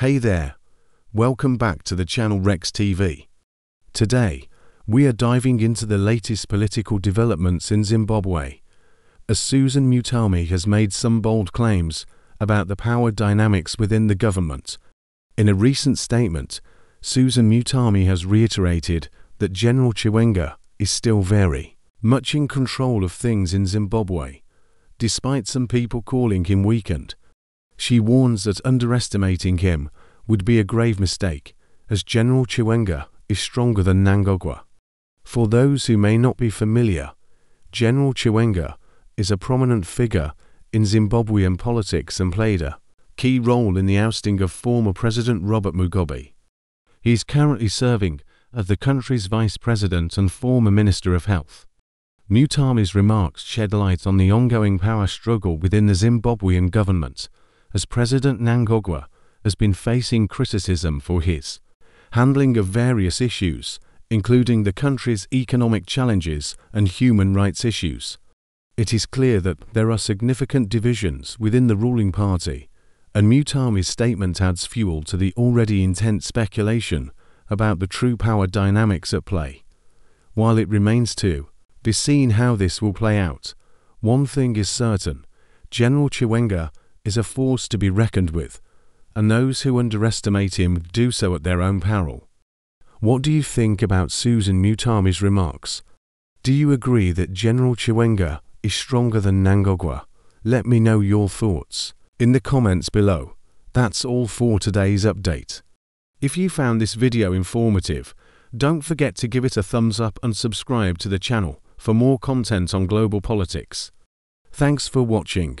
Hey there, welcome back to the channel Rex TV. Today, we are diving into the latest political developments in Zimbabwe. As Susan Mutami has made some bold claims about the power dynamics within the government. In a recent statement, Susan Mutami has reiterated that General Chiwenga is still very much in control of things in Zimbabwe, despite some people calling him weakened. She warns that underestimating him would be a grave mistake, as General Chiwenga is stronger than Mnangagwa. For those who may not be familiar, General Chiwenga is a prominent figure in Zimbabwean politics and played a key role in the ousting of former President Robert Mugabe. He is currently serving as the country's vice president and former Minister of Health. Mutami's remarks shed light on the ongoing power struggle within the Zimbabwean government as President Mnangagwa has been facing criticism for his handling of various issues, including the country's economic challenges and human rights issues. It is clear that there are significant divisions within the ruling party, and Mutami's statement adds fuel to the already intense speculation about the true power dynamics at play. While it remains to be seen how this will play out, one thing is certain General Chiwenga is a force to be reckoned with, and those who underestimate him do so at their own peril. What do you think about Susan Mutami's remarks? Do you agree that General Chiwenga is stronger than Mnangagwa? Let me know your thoughts in the comments below. That's all for today's update. If you found this video informative, don't forget to give it a thumbs up and subscribe to the channel for more content on global politics. Thanks for watching